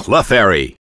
Clefairy.